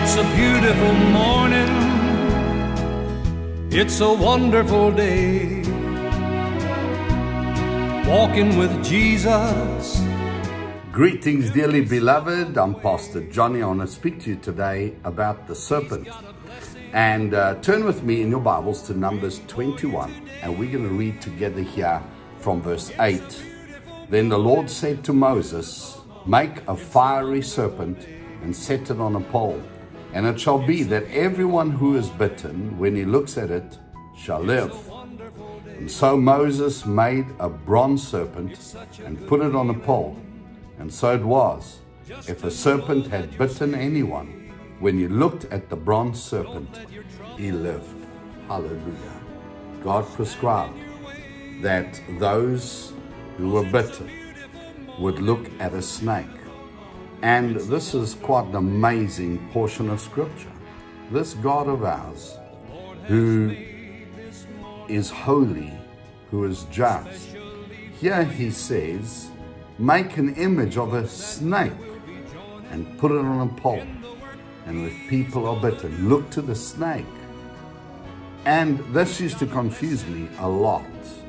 It's a beautiful morning. It's a wonderful day. Walking with Jesus. Greetings, dearly beloved. I'm Pastor Johny. I want to speak to you today about the serpent. And uh, turn with me in your Bibles to Numbers 21, and we're going to read together here from verse 8. Then the Lord said to Moses, Make a fiery serpent and set it on a pole. And it shall be that everyone who is bitten, when he looks at it, shall live. And so Moses made a bronze serpent and put it on a pole. And so it was. If a serpent had bitten anyone, when he looked at the bronze serpent, he lived. Hallelujah. God prescribed that those who were bitten would look at a snake. And this is quite an amazing portion of scripture. This God of ours, who is holy, who is just, here he says, make an image of a snake and put it on a pole. And if people are bitten, look to the snake. And this used to confuse me a lot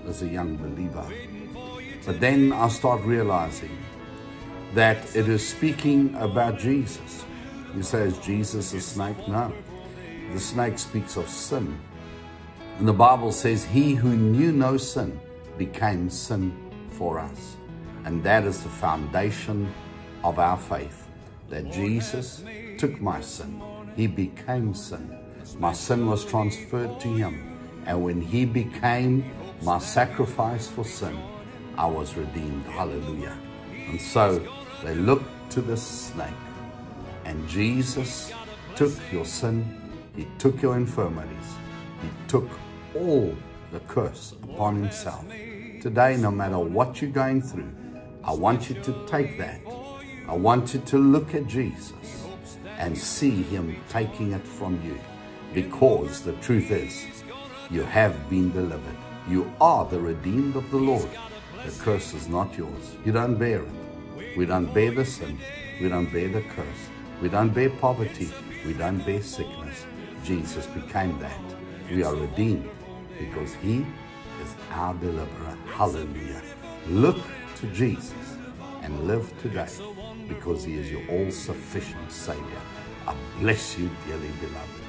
as a young believer. But then I start realizing that it is speaking about Jesus. You say, is Jesus a snake? No. The snake speaks of sin. And the Bible says, He who knew no sin became sin for us. And that is the foundation of our faith that Jesus took my sin. He became sin. My sin was transferred to Him. And when He became my sacrifice for sin, I was redeemed. Hallelujah. And so they looked to the snake. And Jesus took your sin, He took your infirmities, He took all the curse upon Himself. Today, no matter what you're going through, I want you to take that. I want you to look at Jesus and see Him taking it from you. Because the truth is, you have been delivered. You are the redeemed of the Lord. The curse is not yours. You don't bear it. We don't bear the sin. We don't bear the curse. We don't bear poverty. We don't bear sickness. Jesus became that. We are redeemed because He is our deliverer. Hallelujah. Look to Jesus and live today because He is your all sufficient Savior. I bless you, dearly beloved.